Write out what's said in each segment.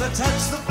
that touch the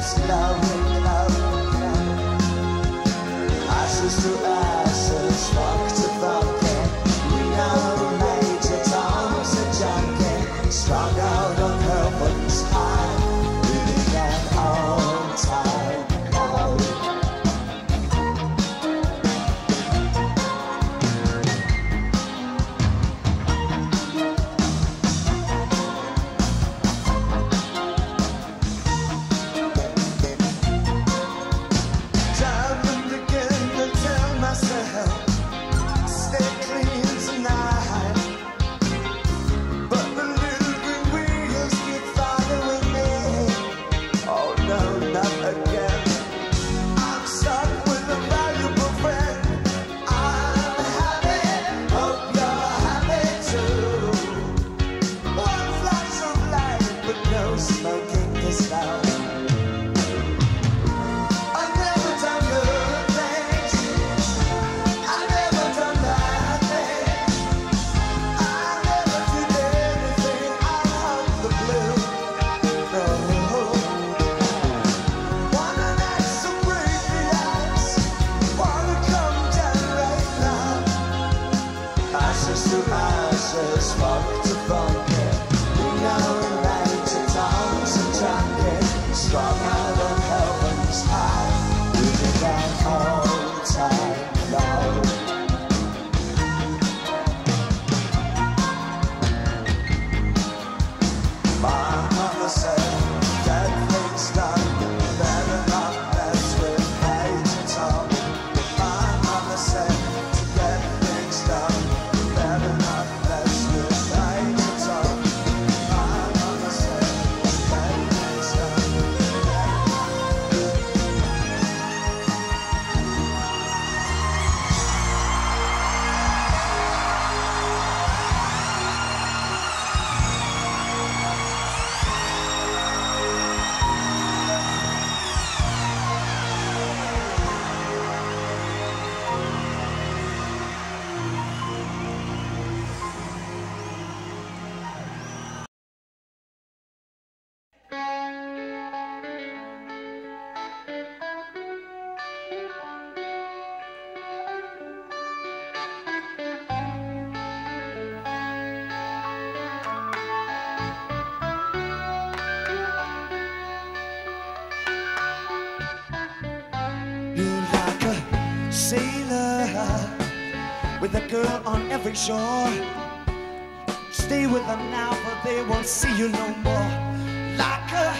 It's love, love, love. Ashes to ashes. with a girl on every shore. Stay with them now, but they won't see you no more. Like a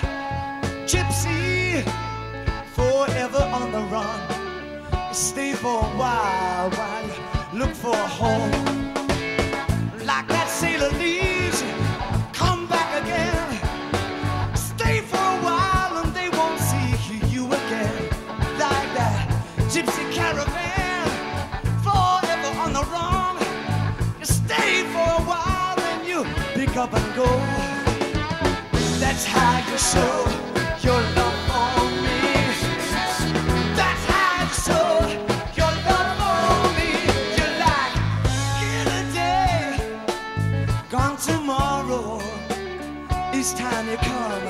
gypsy, forever on the run. Stay for a while, while look for a home. up and go. That's how you show your love for me. That's how you show your love for me. You're like here today, gone tomorrow. Each time you come,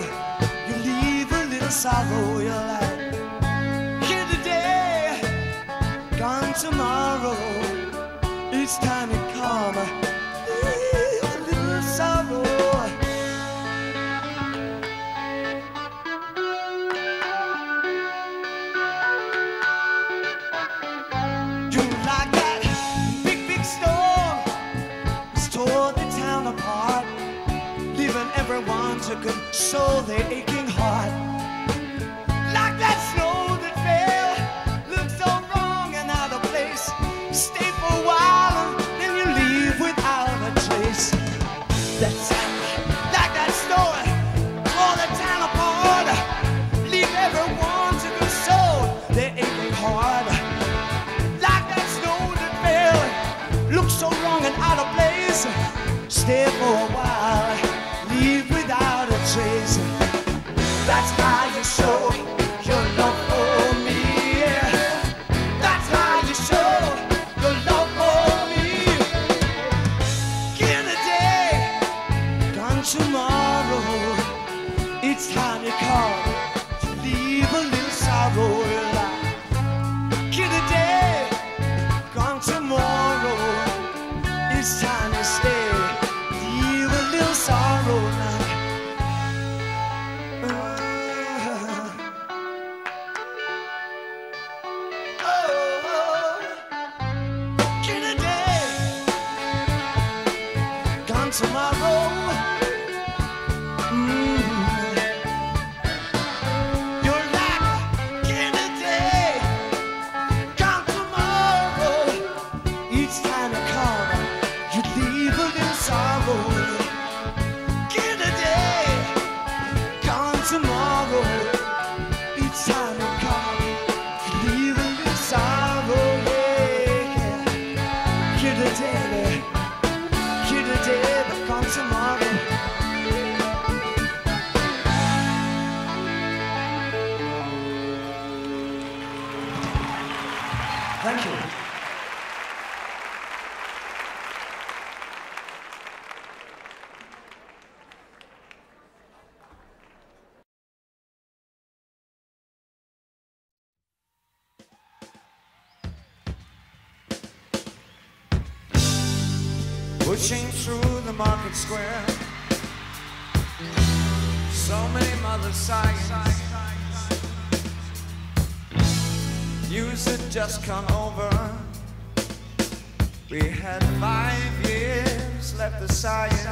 you leave a little sorrow. You're like here today, gone tomorrow. to console the aching. market square. So many mothers sighing. News had just come over. We had five years left the science.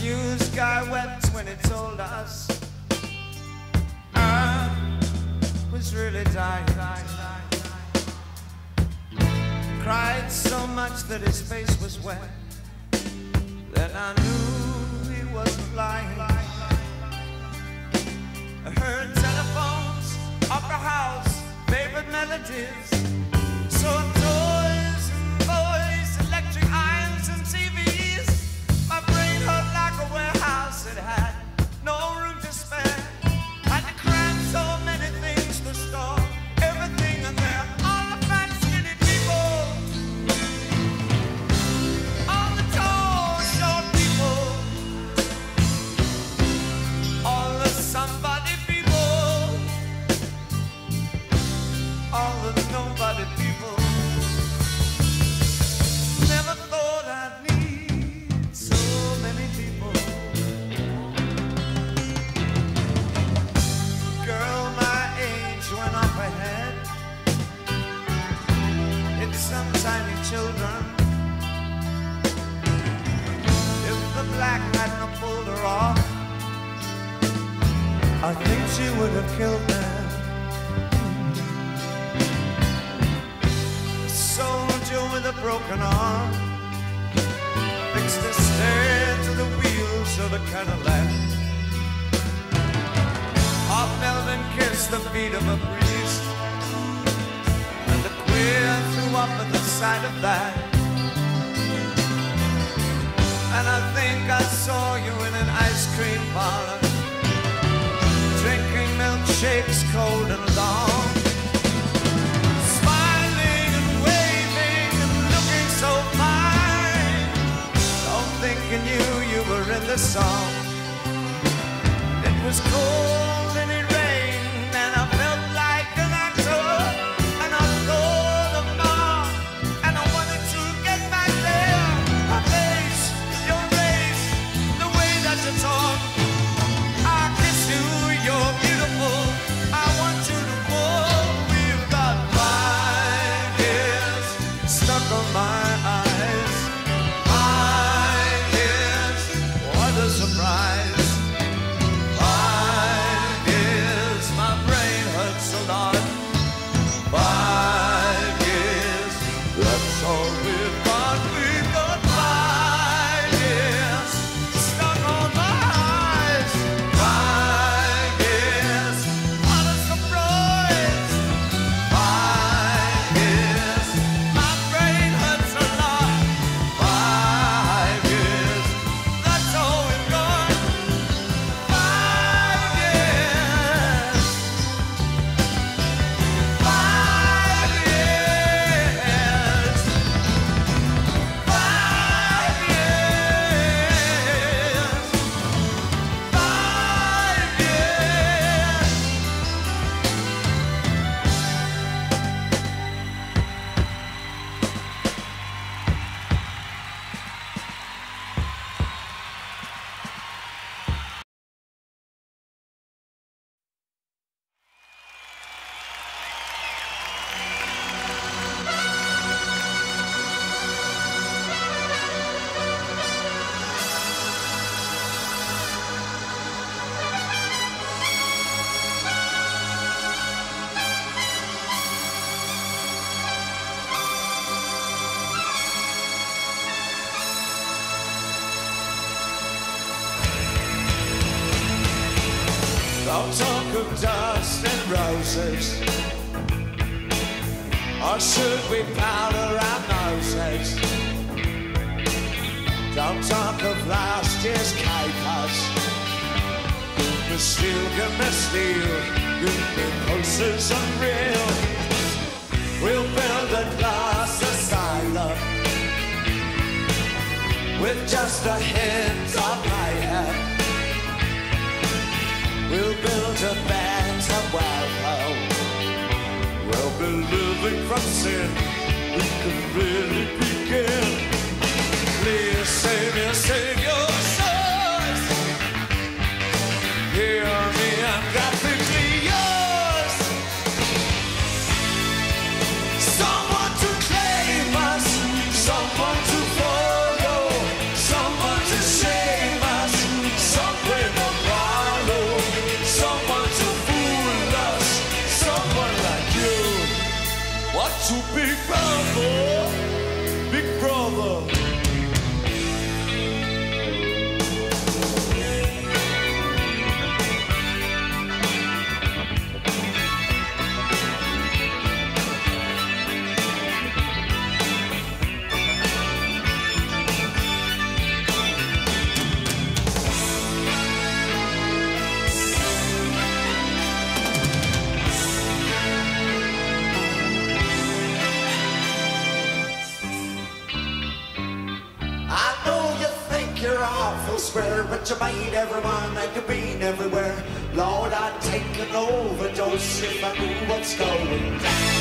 News guy wept when he told us I was really dying cried so much that his face was wet. Then I knew he wasn't lying. I heard telephones, opera house, favorite melodies. So faces. Or should we powder our noses? Don't talk of last year's capers. Give me steel, give me steel, give me pulses unreal. We'll build a glass asylum with just a hint of my We'll build a better world been living from sin. We could really begin. Please save me, save me. Take an overdose if I knew what's going down.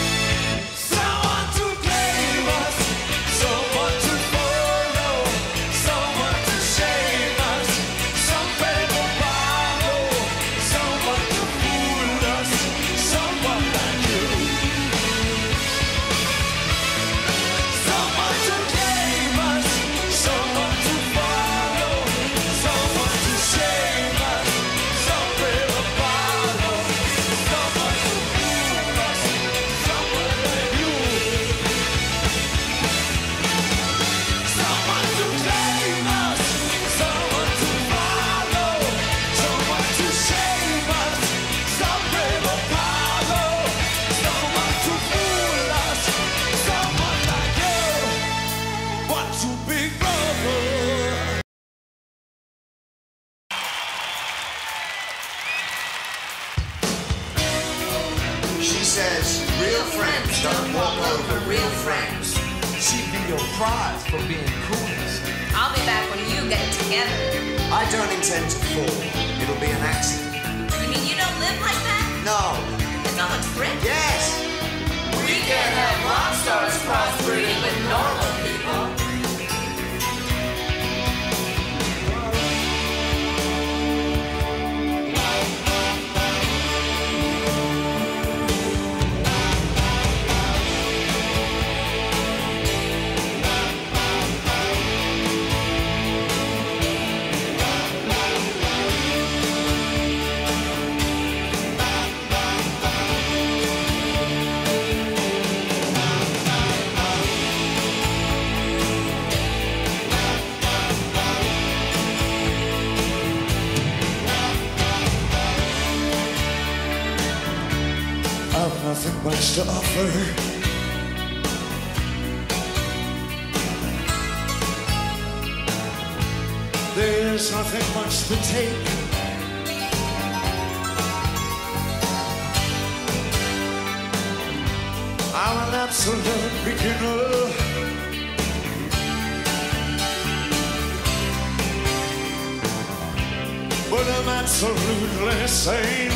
absolutely sane.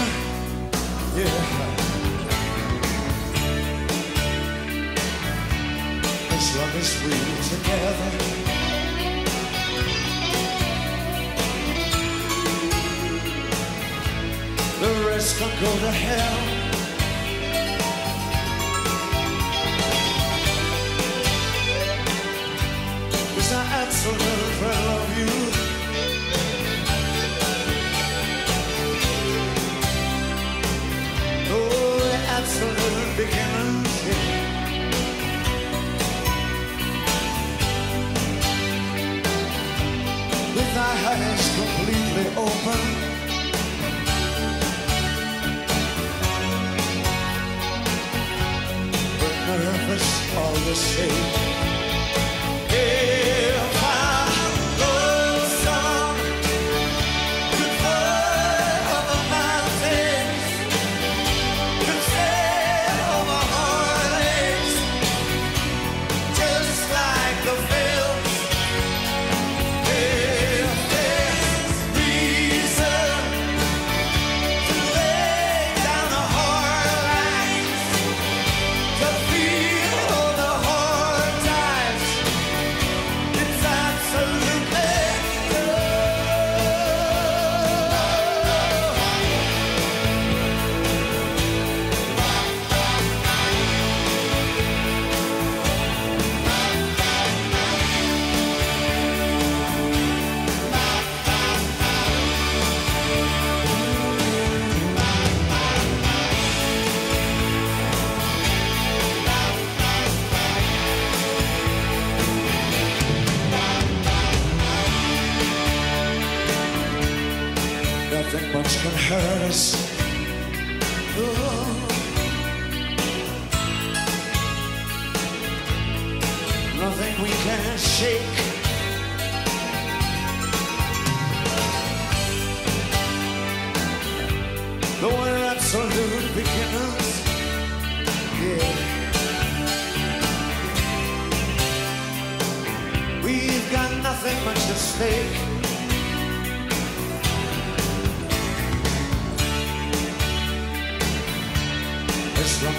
Yeah. As long as we're together. The rest can go to hell. open. but nervous all the same.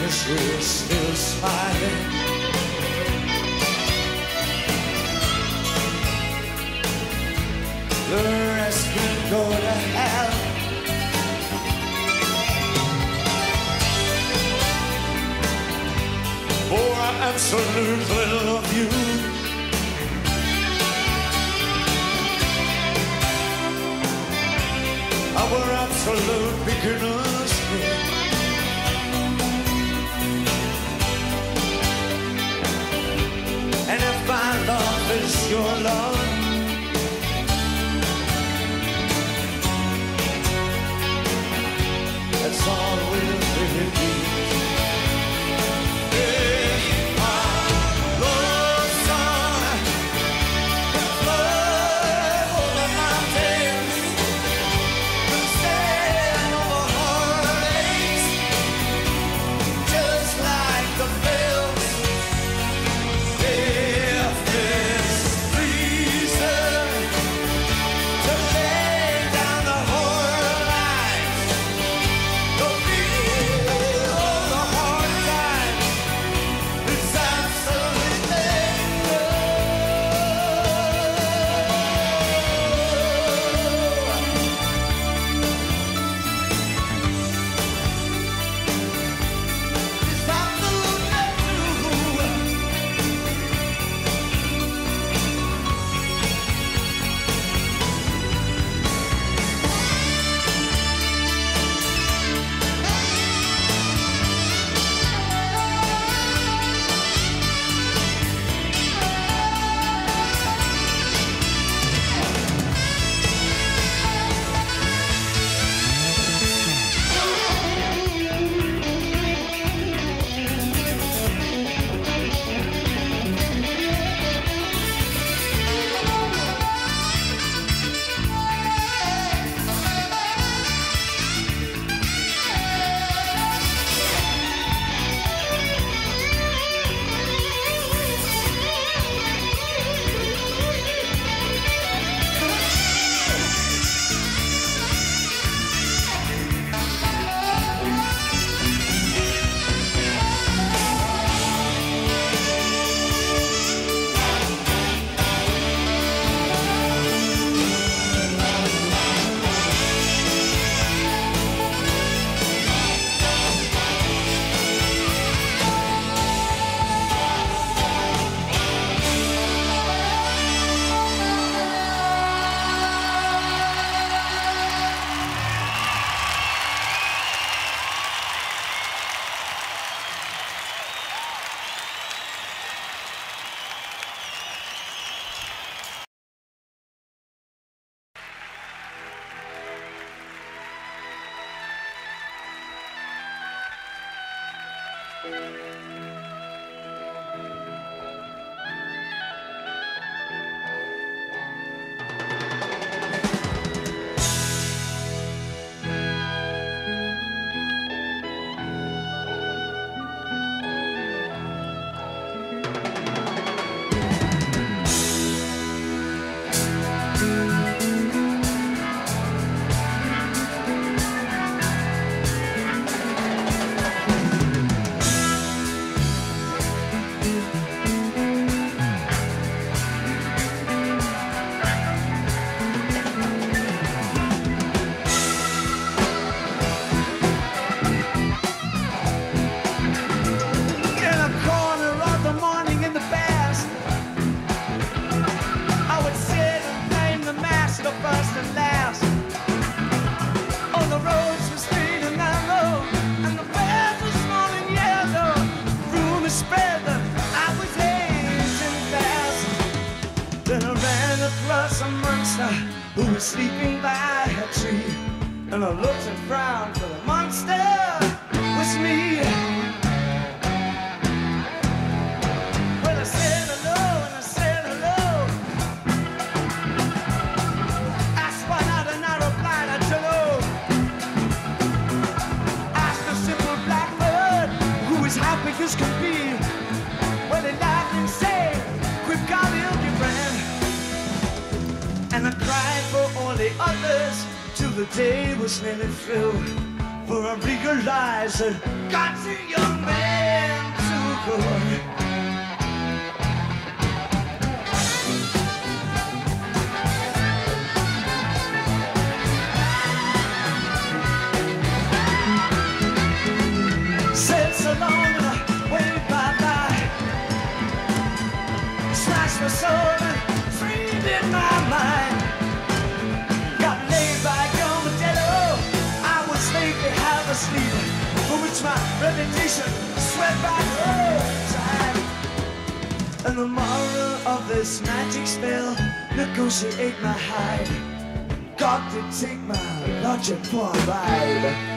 Cause you're still smiling The rest can go to hell For I absolutely love you absolute love. was nearly through For I realized that God's a young man to good benediction sweat by time. And the moral of this magic spell, negotiate my hide. Got to take my logic for a ride.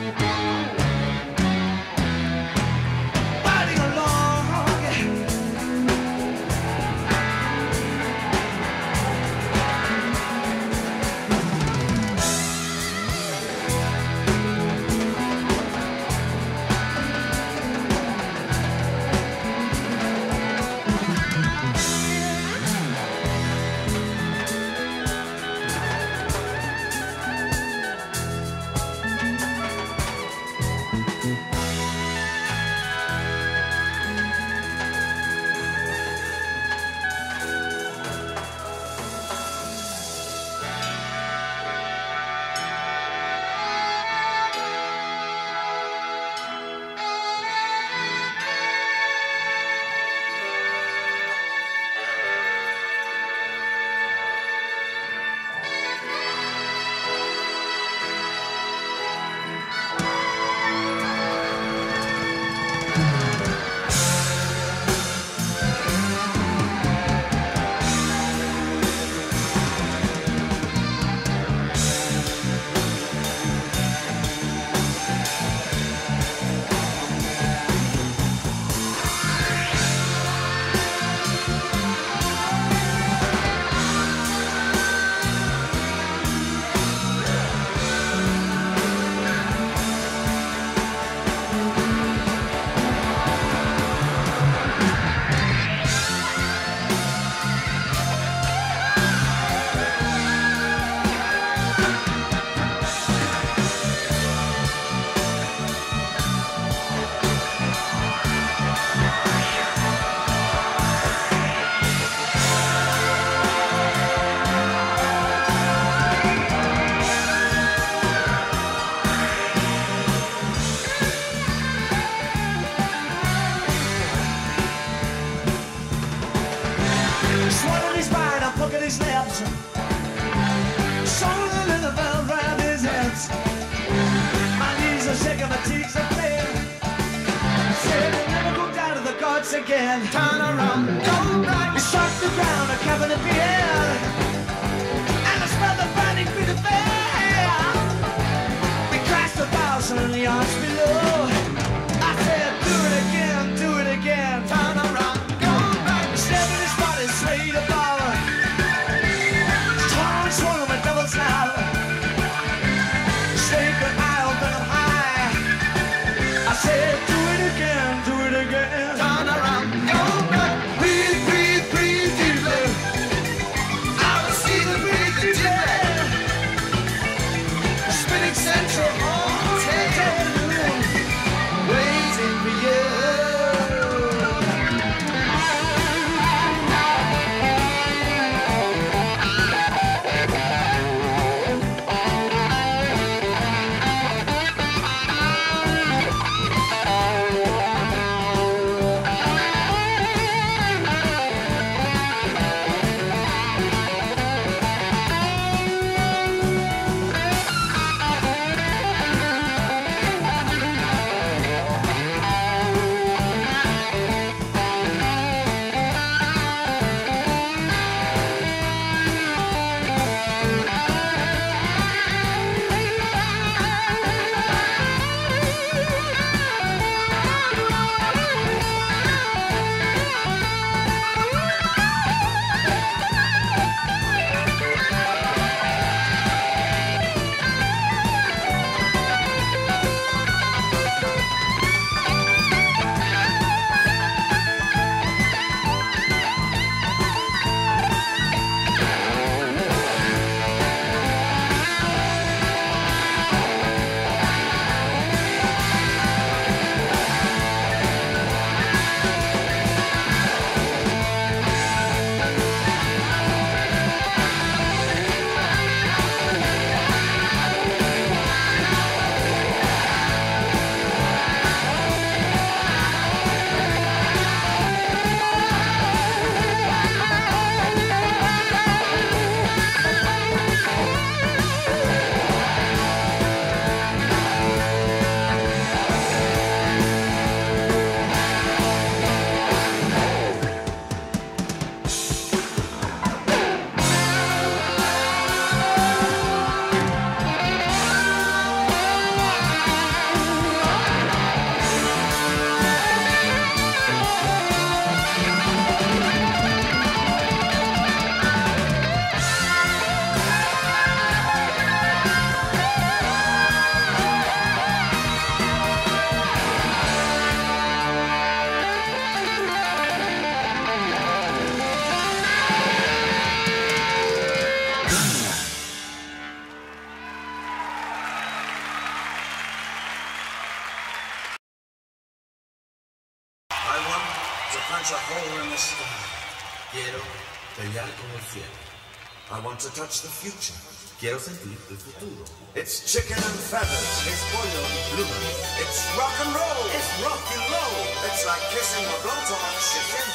touch the future. Quiero sentir el futuro. It's chicken and feathers. It's pollo y plumas. It's rock and roll. It's rock and roll. It's like kissing a blunt on a chicken.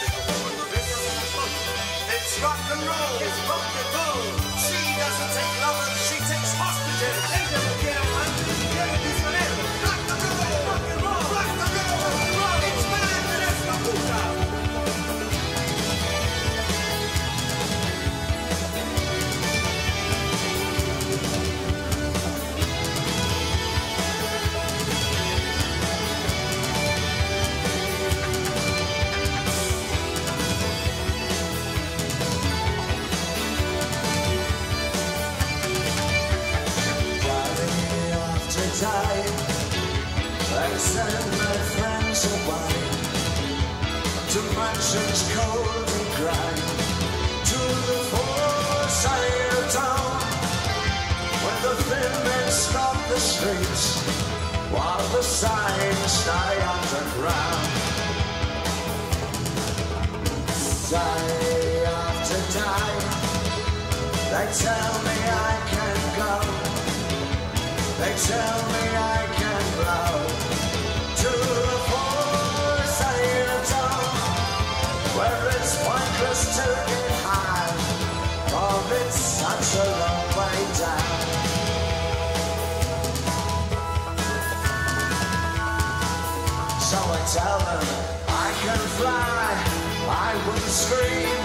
It's rock and roll. It's rock and roll. She doesn't take lovers. She takes hostages. Never. while the signs stay underground. Day after day, they tell me I can go. They tell me I tell them I can fly, I will scream.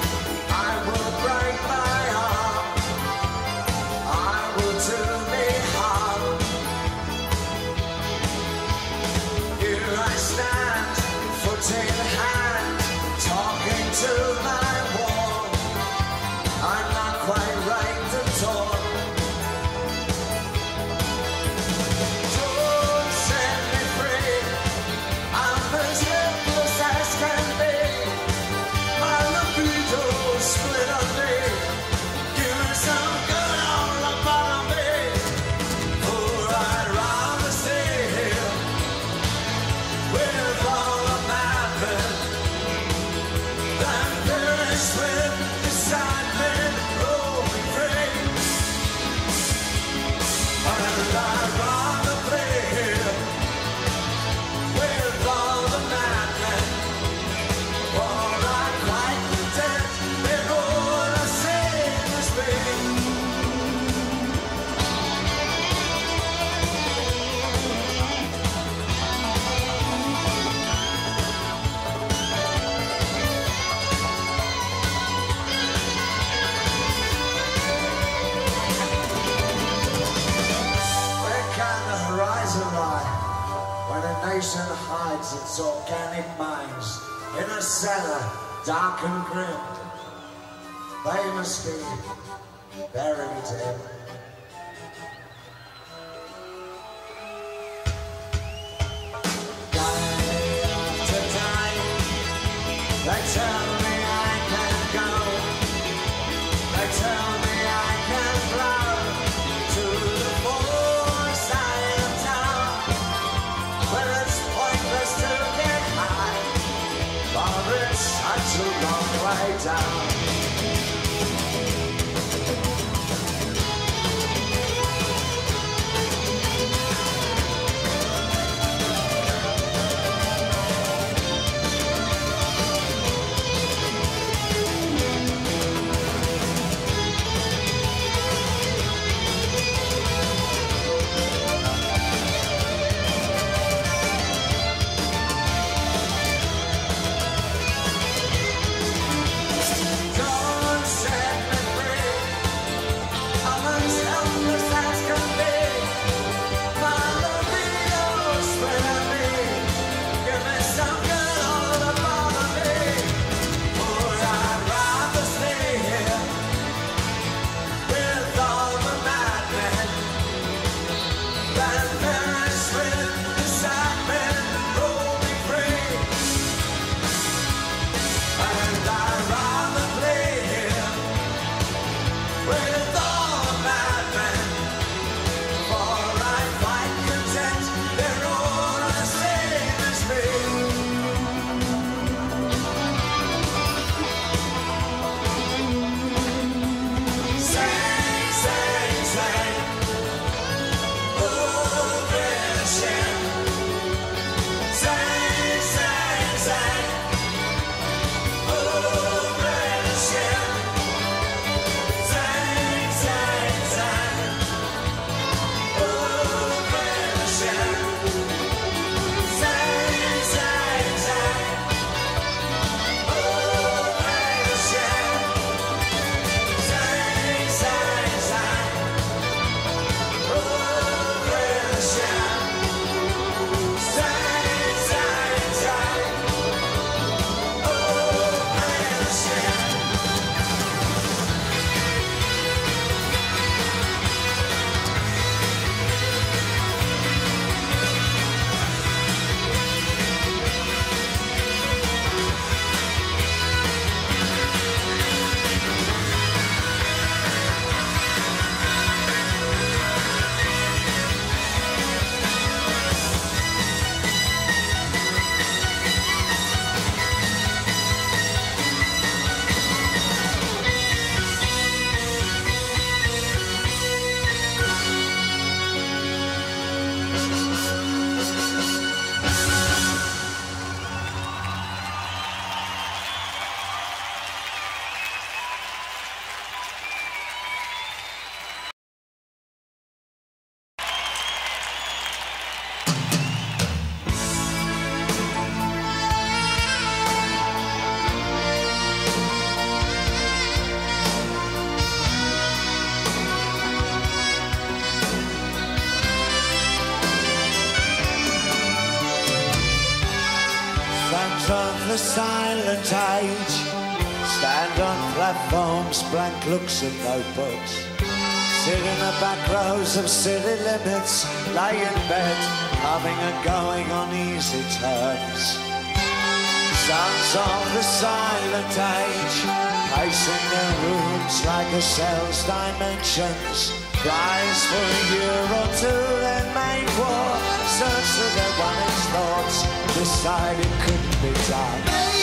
dark and grim. They must be buried in looks and notebooks. Sit in the back rows of city limits, lay in bed, coming and going on easy terms. Sons of the silent age, pacing their rooms like a cell's dimensions. Rise for a year or two, then make war. Search for their one thoughts, decide it couldn't be done.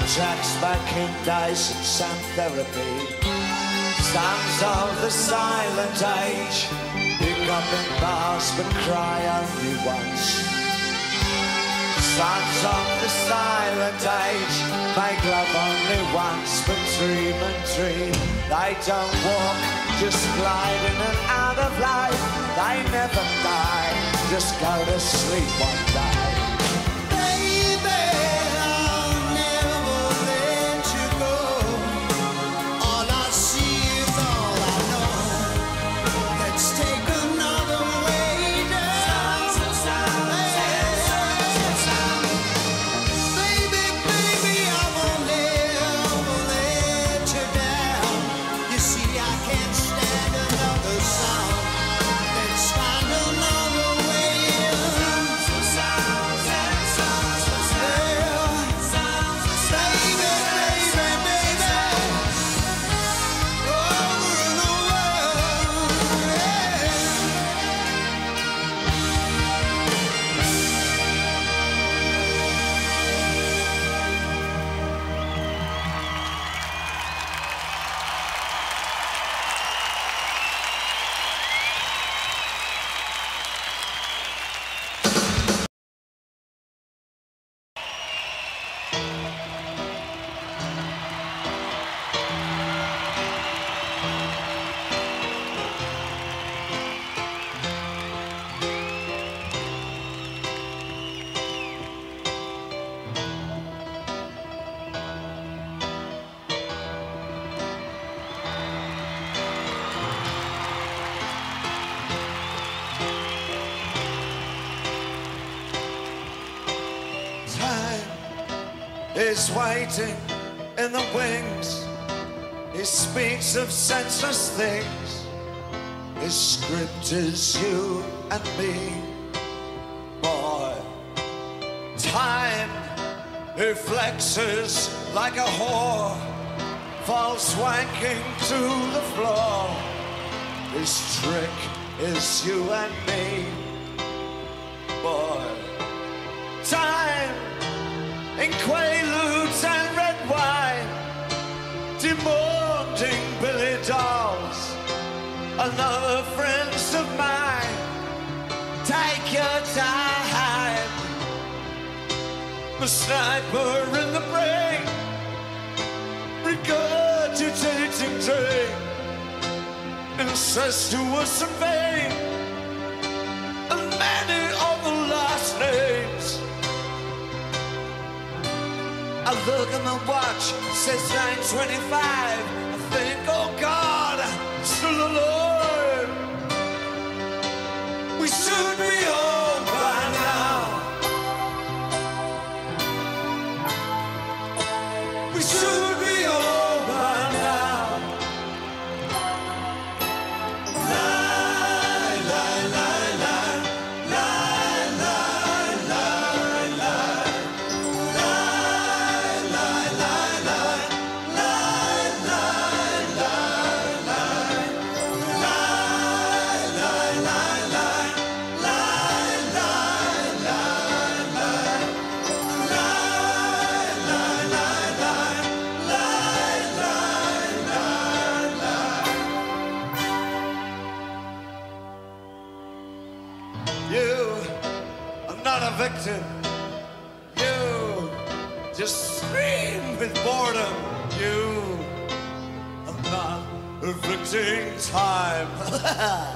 Tracks back in days and sound therapy. Sons of the silent age, pick up in bars but cry only once. Sons of the silent age, make love only once but dream and dream. They don't walk, just glide in and out of life. They never die, just go to sleep one day. Things. His script is you and me, boy. Time reflexes like a whore, falls wanking to the floor. This trick is you and me, boy. Time in quaaludes and another friends of mine. Take your time, the sniper in the brain, regurgitating train, incestuous and vain, and many of the last names. I look at my watch, says 9.25. time.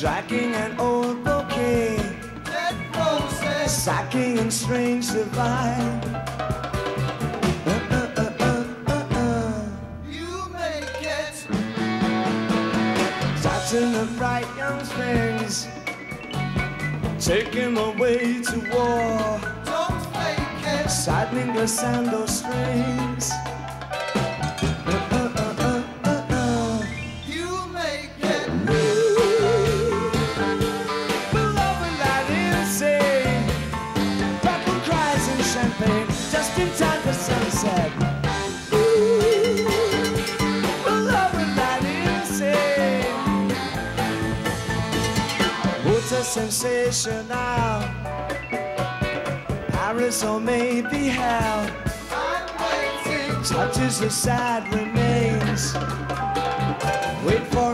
Tracking an old bouquet. Sacking and strange divine. You make it. Touching the bright young things. taking him away to war. Don't fake it. Saddening glissando strings. picture now. Paris or maybe hell. I'm waiting. Touches the sad remains. Wait for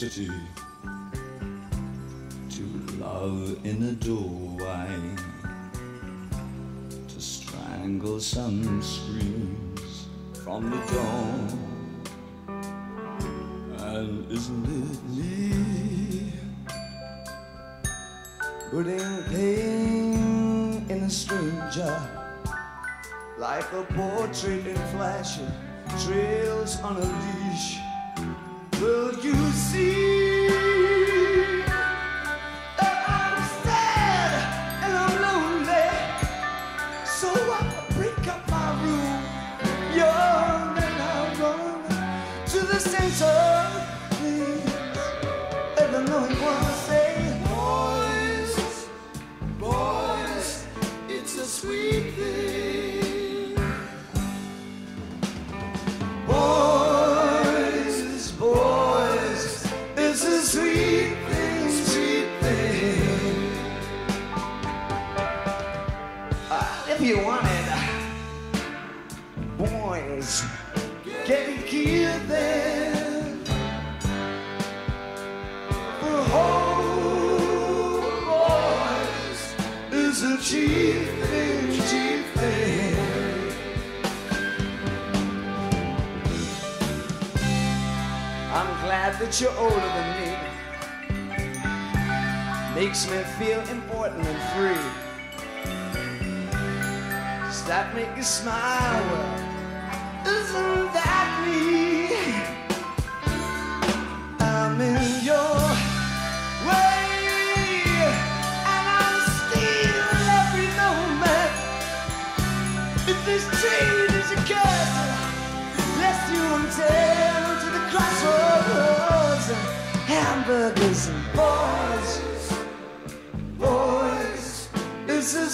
city to love in a doorway to strangle some screams from the dawn. Sweet thing. That you're older than me. Makes me feel important and free. Does that make you smile? Well, isn't that me? I'm in your way, and steal every moment. If this train is a curse, lest you until to the crossroads. Hamburgers and boys, boys, it's a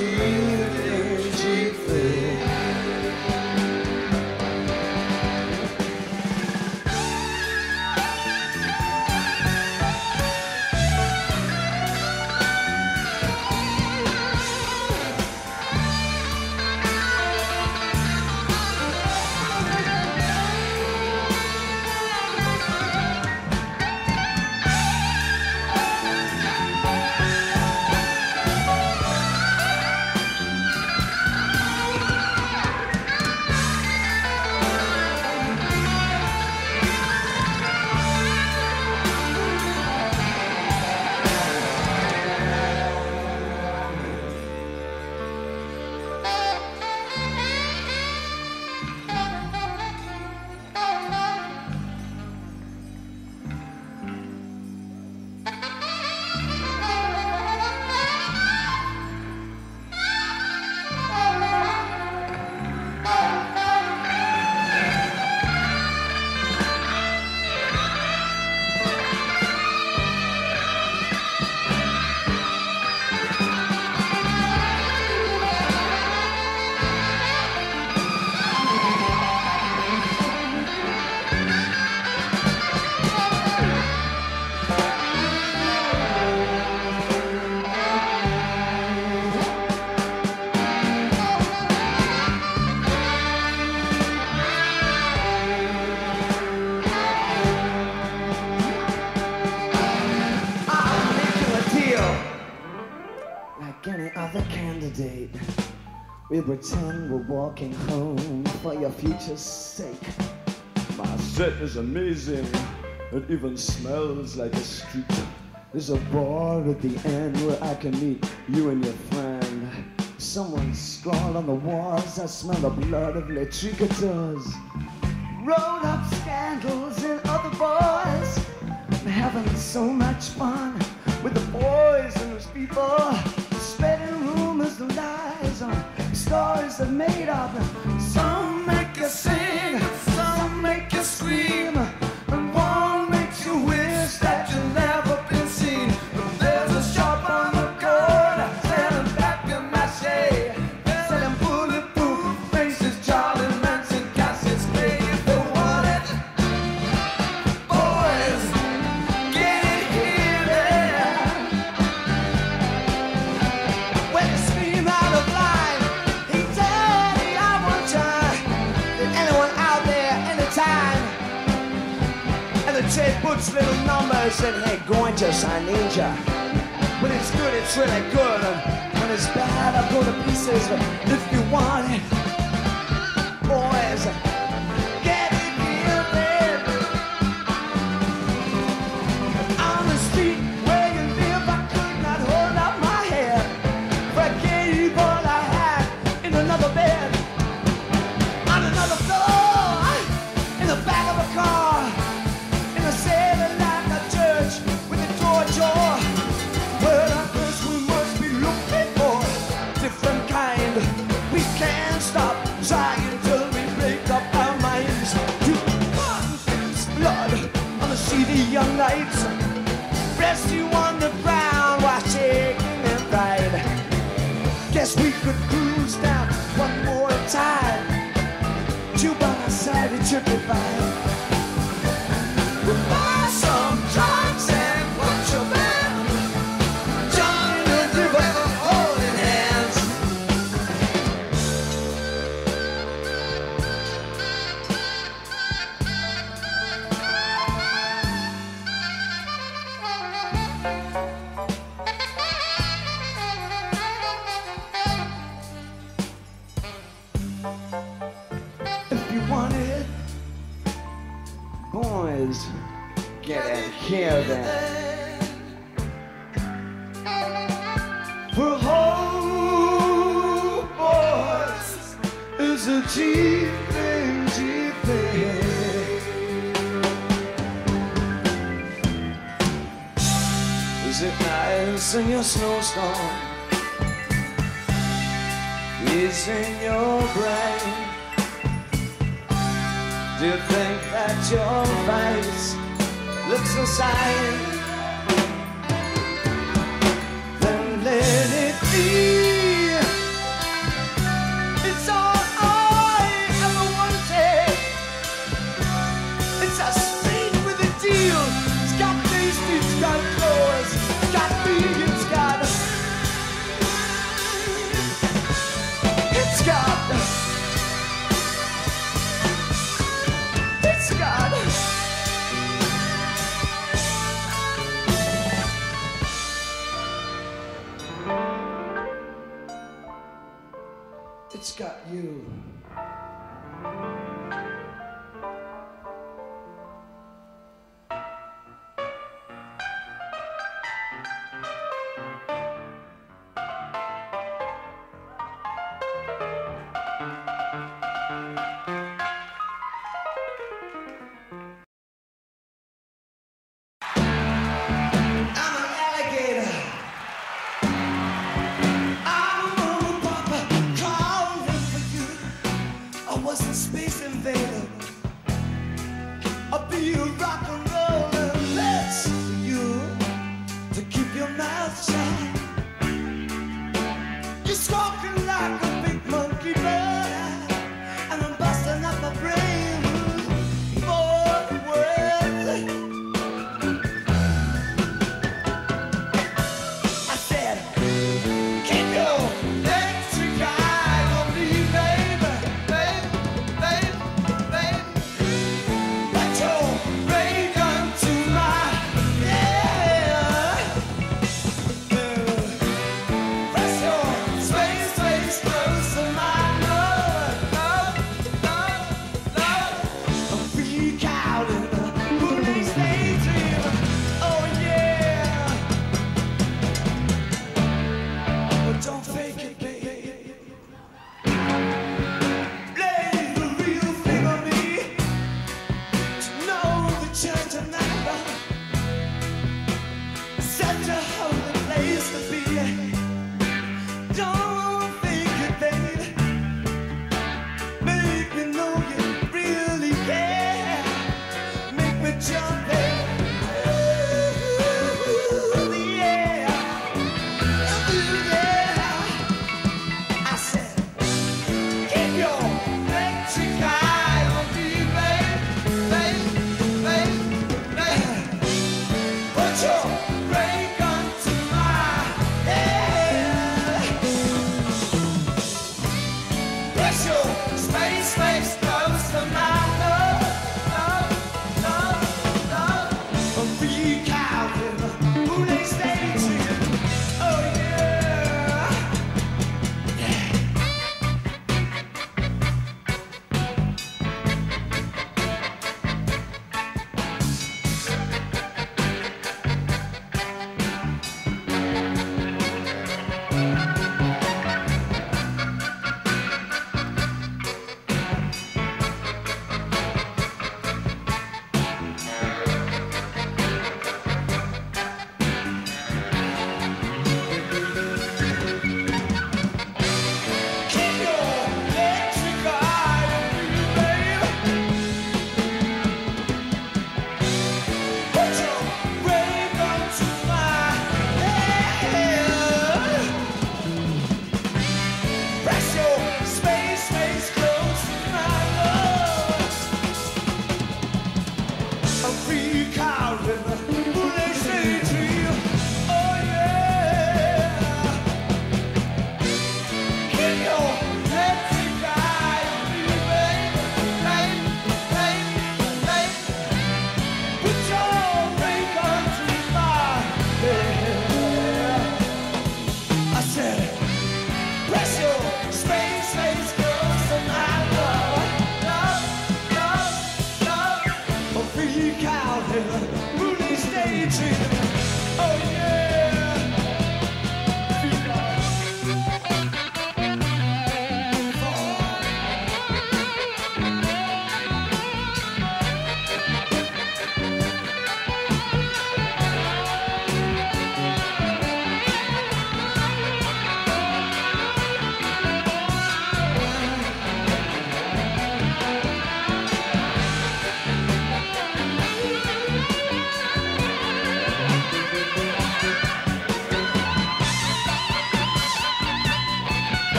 is walking home for your future's sake. My set is amazing. It even smells like a street. There's a bar at the end where I can meet you and your friend. Someone scrawled on the walls. I smell the blood of litricators. Rolled up scandals and other boys. I'm having so much fun with the boys and those people. That made up. Some make you sing, said, hey, gorgeous, I need ya. When it's good, it's really good. When it's bad, I'll go to pieces. If you want it. Guess you won the brown while shaking and fried. Guess we could cruise down one more time. Two by my side, it should be fine.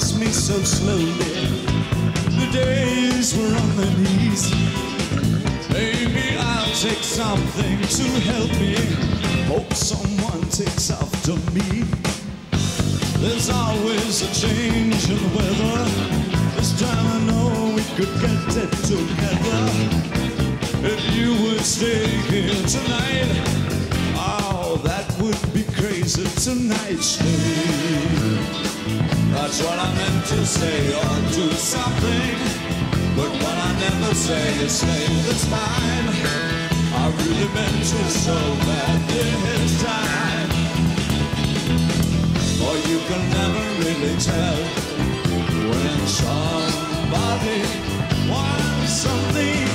Passed me so slowly. The days were on their knees. Maybe I'll take something to help me. Hope someone takes after me. There's always a change in the weather. This time I know we could get it together. If you would stay here tonight, to say, or do something. But what I never say is stay this time. I really meant to so that this time. Or you can never really tell when somebody wants something